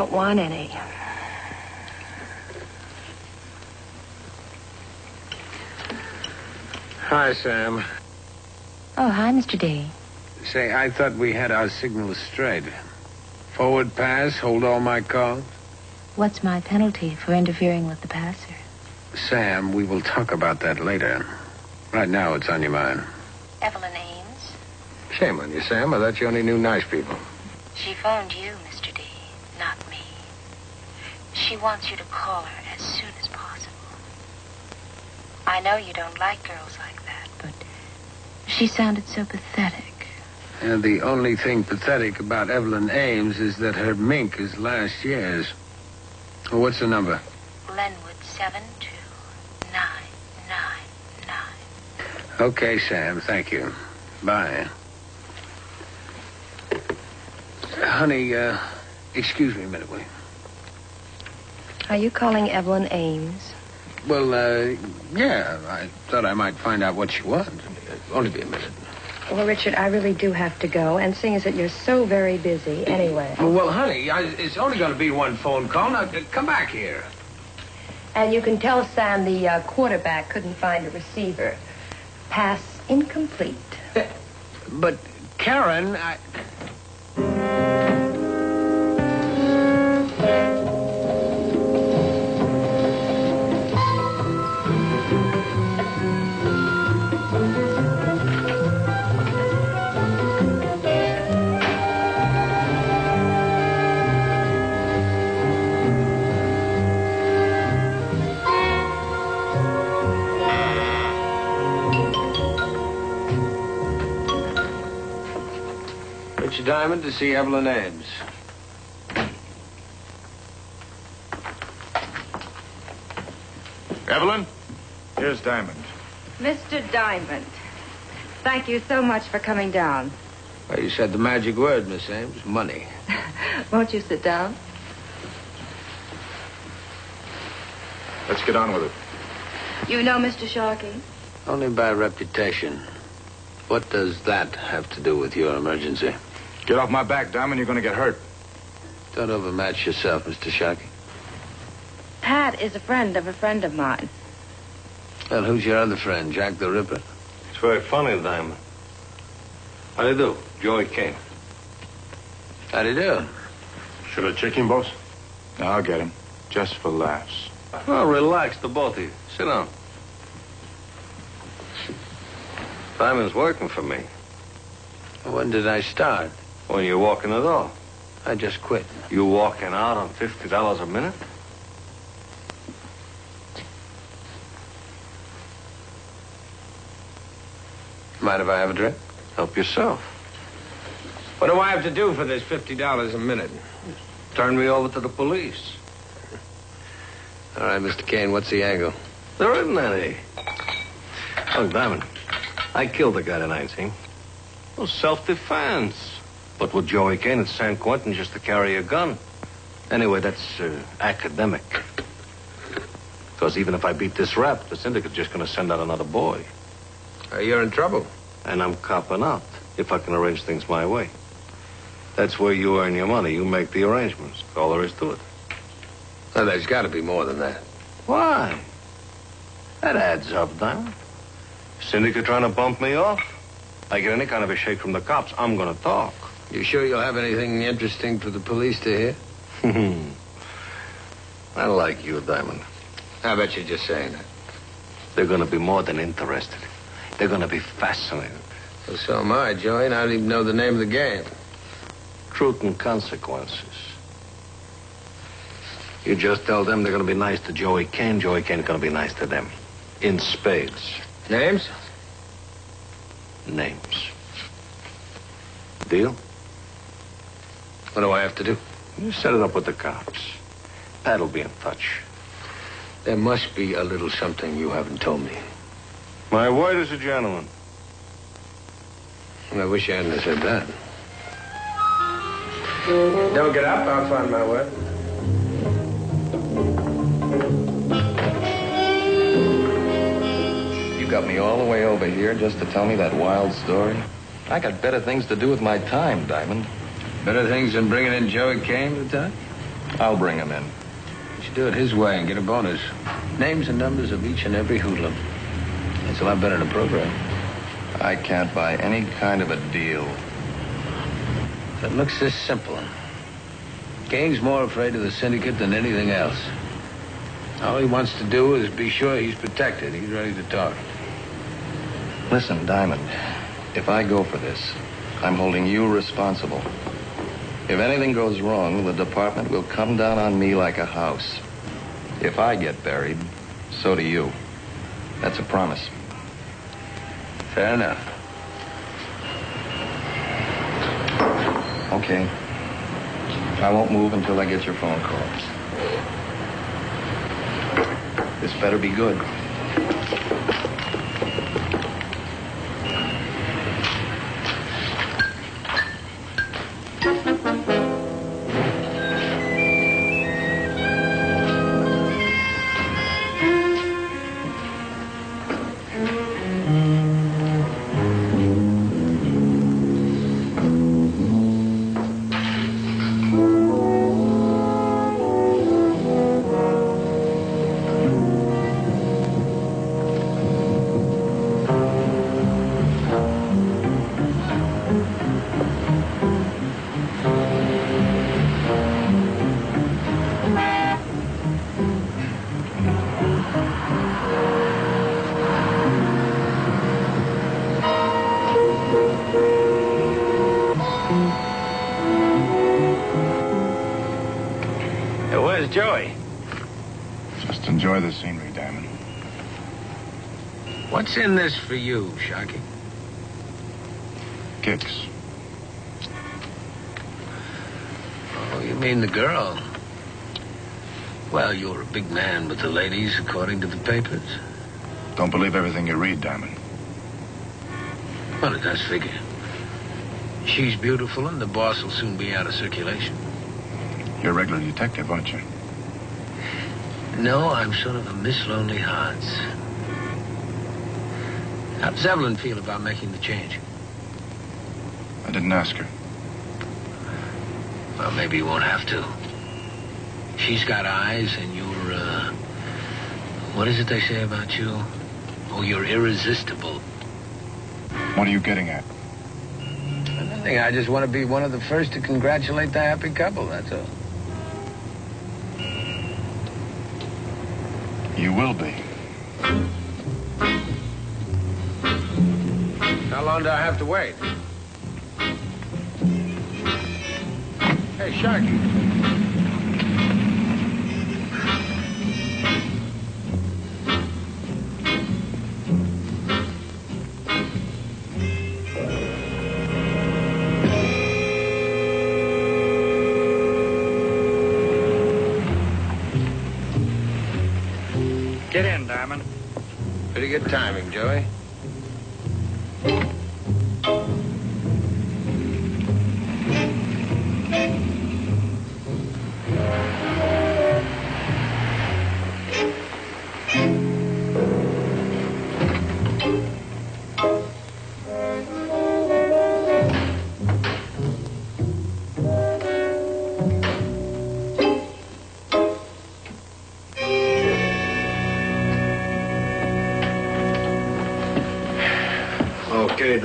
don't want any. Hi, Sam. Oh, hi, Mr. D. Say, I thought we had our signals straight. Forward pass, hold all my calls. What's my penalty for interfering with the passer? Sam, we will talk about that later. Right now, it's on your mind. Evelyn Ames. Shame on you, Sam. I thought you only knew nice people. She phoned you, Mr. D, not me. She wants you to call her as soon as possible. I know you don't like girls like that, but she sounded so pathetic. And the only thing pathetic about Evelyn Ames is that her mink is last year's. Well, what's the number? Glenwood 72999. Okay, Sam. Thank you. Bye. Honey, uh, excuse me a minute, will you? Are you calling Evelyn Ames? Well, uh, yeah, I thought I might find out what she wants. Only be a minute. Well, Richard, I really do have to go. And seeing as that you're so very busy anyway. Well, honey, I, it's only going to be one phone call. Now, uh, come back here. And you can tell Sam the uh, quarterback couldn't find a receiver. Pass incomplete. But, Karen, I... Diamond to see Evelyn Ames. Evelyn, here's Diamond. Mr. Diamond, thank you so much for coming down. Well, you said the magic word, Miss Ames. Money. Won't you sit down? Let's get on with it. You know Mr. Sharkey? Only by reputation. What does that have to do with your emergency? Get off my back, Diamond. You're going to get hurt. Don't overmatch yourself, Mr. Sharkey. Pat is a friend of a friend of mine. Well, who's your other friend, Jack the Ripper? It's very funny, Diamond. How do you do? Joey Kane. How do you do? Should I check him, boss? No, I'll get him. Just for laughs. Oh, relax, the both of you. Sit down. Diamond's working for me. When did I start? When you're walking at all? I just quit. You walking out on $50 a minute? Mind if I have a drink? Help yourself. What do I have to do for this $50 a minute? Turn me over to the police. All right, Mr. Kane, what's the angle? There isn't any. Look, Diamond, I killed the guy tonight, see? Was self-defense. But with Joey Kane at San Quentin just to carry a gun. Anyway, that's uh, academic. Because even if I beat this rap, the syndicate's just going to send out another boy. Uh, you're in trouble. And I'm copping out if I can arrange things my way. That's where you earn your money. You make the arrangements. All there is to it. Now, there's got to be more than that. Why? That adds up, Diamond. Syndicate trying to bump me off? I get any kind of a shake from the cops, I'm going to talk. You sure you'll have anything interesting for the police to hear? I like you, Diamond. I bet you're just saying that. They're going to be more than interested. They're going to be fascinated. Well, so am I, Joey, and I don't even know the name of the game. Truth and consequences. You just tell them they're going to be nice to Joey Kane. Joey Kane's going to be nice to them. In spades. Names? Names. Deal? What do I have to do? You set it up with the cops. Pat'll be in touch. There must be a little something you haven't told me. My word as a gentleman. I wish I hadn't said that. Don't get up. I'll find my way. You got me all the way over here just to tell me that wild story? I got better things to do with my time, Diamond. Better things than bringing in Joey Kane, Lieutenant? I'll bring him in. You should do it his way and get a bonus. Names and numbers of each and every hoodlum. It's a lot better than a program. I can't buy any kind of a deal. It looks this simple. Kane's more afraid of the syndicate than anything else. All he wants to do is be sure he's protected. He's ready to talk. Listen, Diamond, if I go for this, I'm holding you responsible. If anything goes wrong, the department will come down on me like a house. If I get buried, so do you. That's a promise. Fair enough. Okay. I won't move until I get your phone call. This better be good. What's in this for you, Sharkey? Kicks. Oh, you mean the girl? Well, you're a big man with the ladies, according to the papers. Don't believe everything you read, Diamond. Well, it does figure. She's beautiful, and the boss will soon be out of circulation. You're a regular detective, aren't you? No, I'm sort of a Miss Lonely Hearts. How does Evelyn feel about making the change? I didn't ask her. Well, maybe you won't have to. She's got eyes, and you're, uh... What is it they say about you? Oh, you're irresistible. What are you getting at? Nothing. I just want to be one of the first to congratulate the happy couple, that's all. You will be. How long do I have to wait? Hey, Sharkey. Get in, Diamond. Pretty good timing, Joey.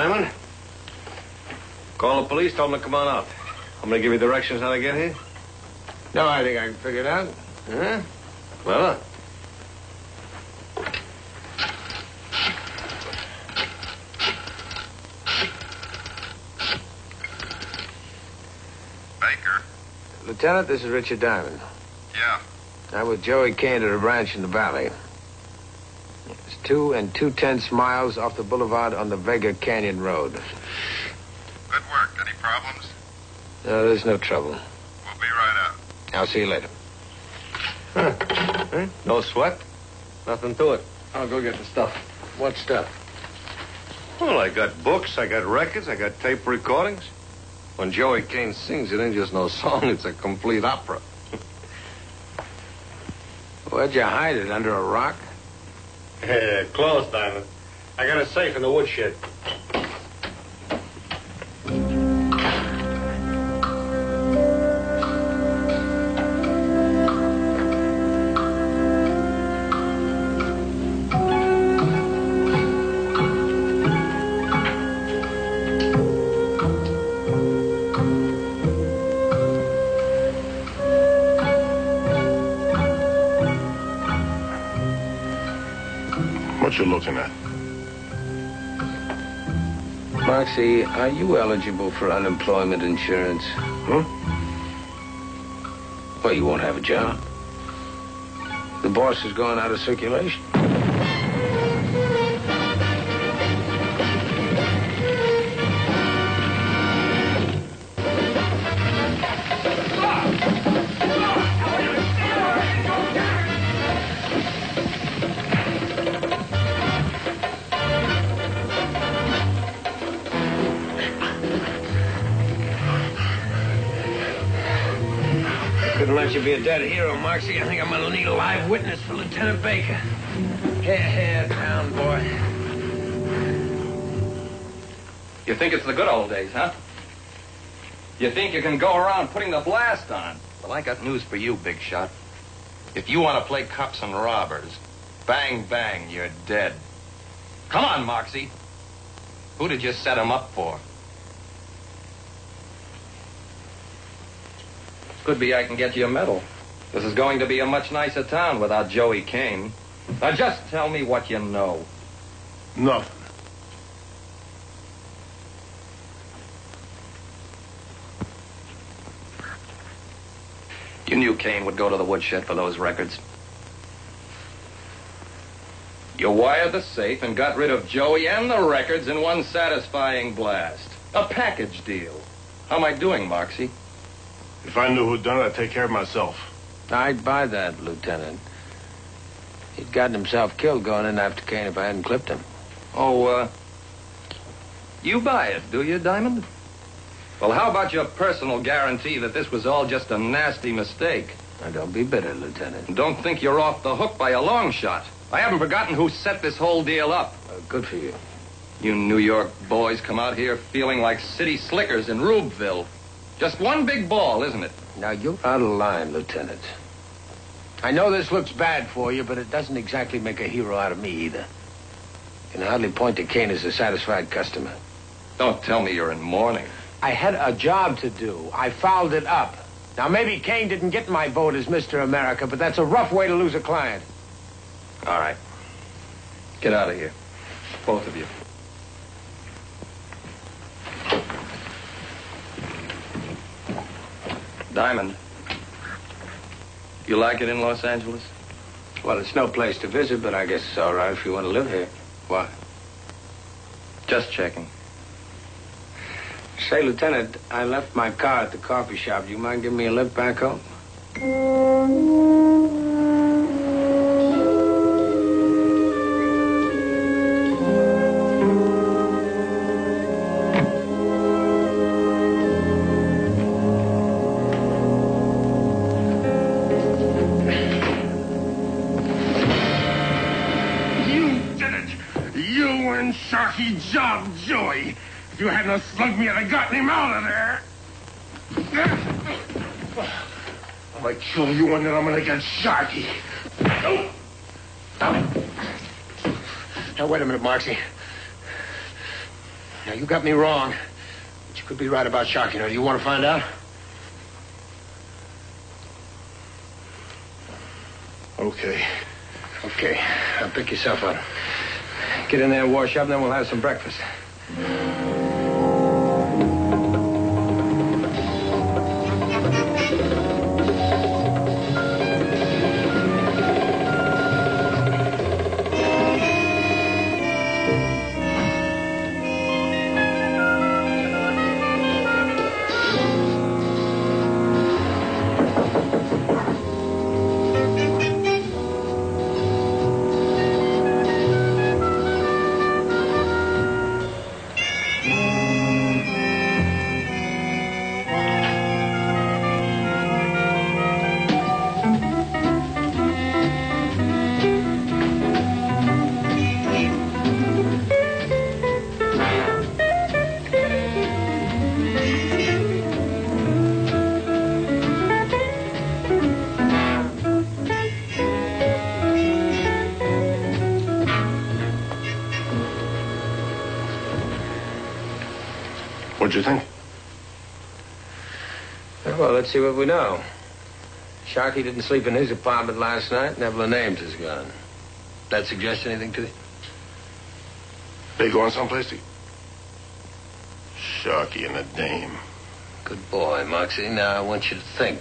Diamond. Call the police, tell them to come on out. I'm going to give you directions how to get here. No, I think I can figure it out. Huh? Well, uh, Baker? Lieutenant, this is Richard Diamond. Yeah. I'm with Joey Kane at a ranch in the valley. It's two and two tenths miles off the boulevard on the Vega Canyon Road. Good work. Any problems? No, there's no trouble. We'll be right out. I'll see you later. Huh. Huh? No sweat? Nothing to it. I'll go get the stuff. What stuff? Well, I got books, I got records, I got tape recordings. When Joey Kane sings, it ain't just no song, it's a complete opera. Where'd you hide it? Under a rock? Yeah, close, Diamond. I got a safe in the woodshed. Moxie, are you eligible for unemployment insurance? Huh? Well, you won't have a job. The boss has gone out of circulation. Couldn't let you be a dead hero, Moxie. I think I'm gonna need a live witness for Lieutenant Baker. Here, here, town boy. You think it's the good old days, huh? You think you can go around putting the blast on? Well, I got news for you, big shot. If you want to play cops and robbers, bang, bang, you're dead. Come on, Moxie. Who did you set him up for? Could be I can get you a medal. This is going to be a much nicer town without Joey Kane. Now just tell me what you know. Nothing. You knew Kane would go to the woodshed for those records. You wired the safe and got rid of Joey and the records in one satisfying blast. A package deal. How am I doing, Moxie? If I knew who'd done it, I'd take care of myself. I'd buy that, Lieutenant. He'd gotten himself killed going in after Kane if I hadn't clipped him. Oh, uh, you buy it, do you, Diamond? Well, how about your personal guarantee that this was all just a nasty mistake? Now, don't be bitter, Lieutenant. And don't think you're off the hook by a long shot. I haven't forgotten who set this whole deal up. Uh, good for you. You New York boys come out here feeling like city slickers in Rubeville. Just one big ball, isn't it? Now, you're out of line, Lieutenant. I know this looks bad for you, but it doesn't exactly make a hero out of me either. You can hardly point to Kane as a satisfied customer. Don't tell me you're in mourning. I had a job to do. I fouled it up. Now, maybe Kane didn't get my vote as Mr. America, but that's a rough way to lose a client. All right. Get out of here. Both of you. Diamond. You like it in Los Angeles? Well, it's no place to visit, but I guess it's all right if you want to live here. Why? Just checking. Say, Lieutenant, I left my car at the coffee shop. Do you mind giving me a lift back home? Job, Joey! If you hadn't slugged me, I'd have gotten him out of there! I'm gonna kill you and then I'm gonna get Sharkey. Now, wait a minute, Moxie. Now, you got me wrong. But you could be right about Sharkey. Now, do you want to find out? Okay. Okay. Now, pick yourself up. Get in there, wash up, and then we'll have some breakfast. What'd you think? Well, let's see what we know. Sharkey didn't sleep in his apartment last night, and Evelyn Ames is gone. That suggest anything to you? They going someplace to Sharkey and a dame. Good boy, Moxie. Now I want you to think.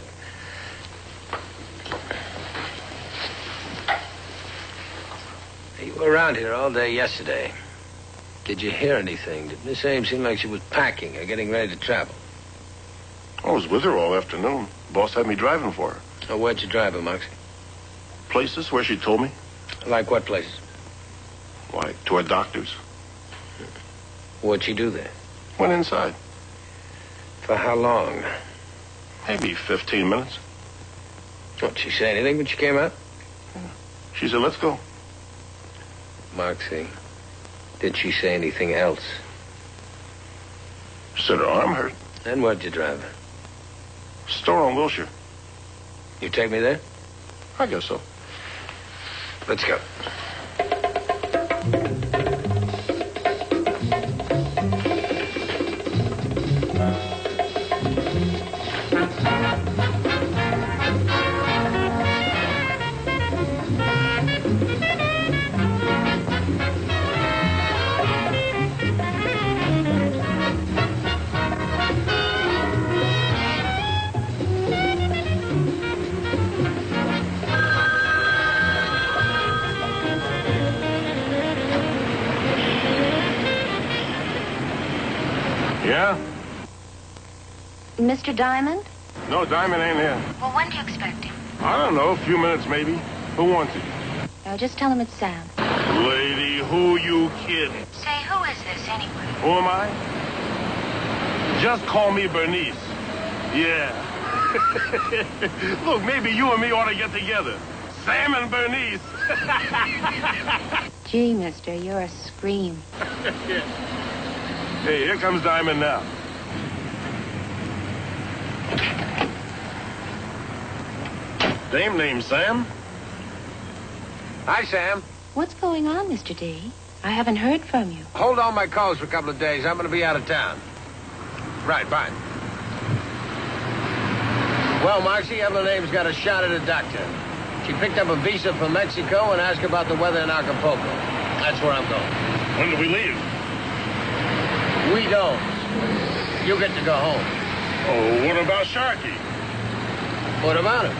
You were around here all day yesterday. Did you hear anything? Did Miss Ames seem like she was packing or getting ready to travel? I was with her all afternoon. Boss had me driving for her. Oh, where'd you drive her, Moxie? Places where she told me. Like what places? Why, to her doctor's. What'd she do there? Went inside. For how long? Maybe 15 minutes. Did she say anything when she came out? She said, let's go. Moxie, did she say anything else? Said her arm hurt. Then where'd you drive her? Store on Wilshire. You take me there? I guess so. Let's go. Mr. Diamond? No, Diamond ain't here. Well, when do you expect him? I don't know. A few minutes, maybe. Who wants it? No, just tell him it's Sam. Lady, who you kidding? Say, who is this anyway? Who am I? Just call me Bernice. Yeah. Look, maybe you and me ought to get together. Sam and Bernice. Gee, mister, you're a scream. hey, here comes Diamond now. Dame named Sam? Hi, Sam. What's going on, Mr. D? I haven't heard from you. Hold on my calls for a couple of days. I'm going to be out of town. Right, bye. Well, Moxie, Evelyn Ames got a shot at a doctor. She picked up a visa from Mexico and asked about the weather in Acapulco. That's where I'm going. When do we leave? We don't. You get to go home. Oh, what about Sharkey? What about him?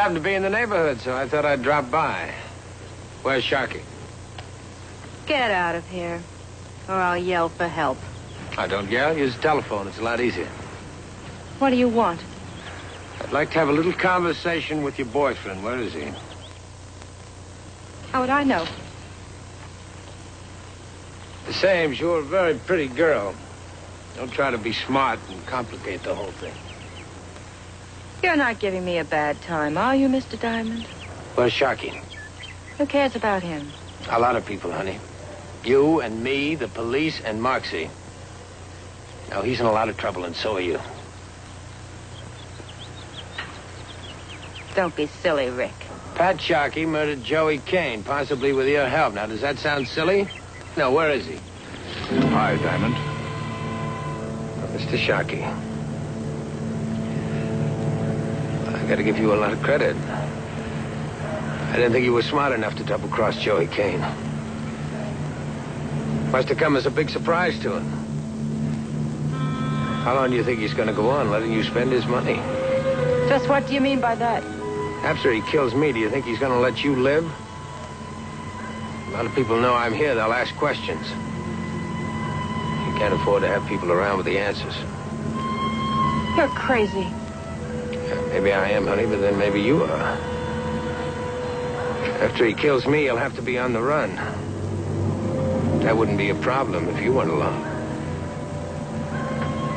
Happened to be in the neighborhood, so I thought I'd drop by. Where's Sharkey? Get out of here, or I'll yell for help. I don't yell. Use the telephone. It's a lot easier. What do you want? I'd like to have a little conversation with your boyfriend. Where is he? How would I know? The same. You're a very pretty girl. Don't try to be smart and complicate the whole thing. You're not giving me a bad time, are you, Mr. Diamond? Well, Sharkey? Who cares about him? A lot of people, honey. You and me, the police, and Moxie. Now, he's in a lot of trouble, and so are you. Don't be silly, Rick. Pat Sharkey murdered Joey Kane, possibly with your help. Now, does that sound silly? No, where is he? Hi, Diamond. Mr. Sharkey. I gotta give you a lot of credit. I didn't think you were smart enough to double-cross Joey Kane. Must have come as a big surprise to him. How long do you think he's going to go on letting you spend his money? Just what do you mean by that? After he kills me, do you think he's going to let you live? A lot of people know I'm here. They'll ask questions. You can't afford to have people around with the answers. You're crazy. Maybe I am, honey, but then maybe you are. After he kills me, he'll have to be on the run. That wouldn't be a problem if you went along.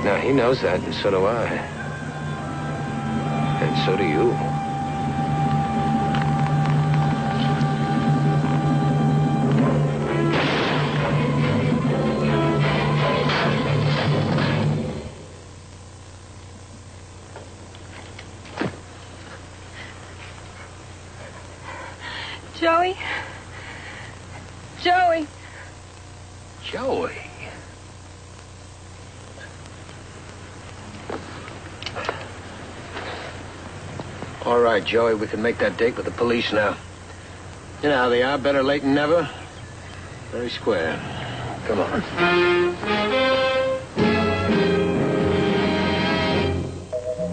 Now, he knows that, and so do I. And so do you. All right, Joey, we can make that date with the police now. You know how they are, better late than never. Very square. Come on.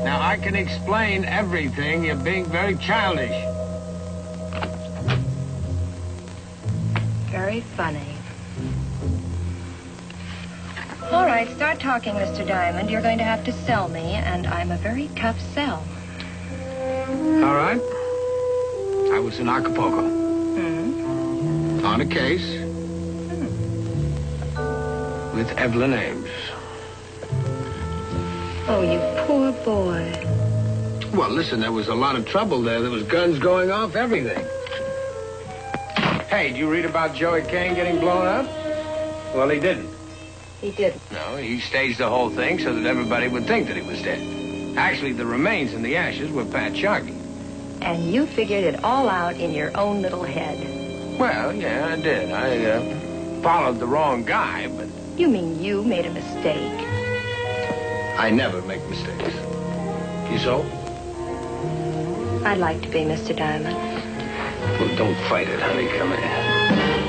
Now, I can explain everything. You're being very childish. Very funny. All right, start talking, Mr. Diamond. You're going to have to sell me, and I'm a very tough sell. All right. I was in Acapulco. Hmm? On a case. With Evelyn Ames. Oh, you poor boy. Well, listen, there was a lot of trouble there. There was guns going off, everything. Hey, did you read about Joey Kane getting blown up? Well, he didn't. He didn't. No, he staged the whole thing so that everybody would think that he was dead. Actually, the remains and the ashes were Pat Sharkey. And you figured it all out in your own little head. Well, yeah, I did. I uh, followed the wrong guy, but You mean you made a mistake? I never make mistakes. You so? I'd like to be Mr. Diamond. Well, don't fight it, honey. Come here.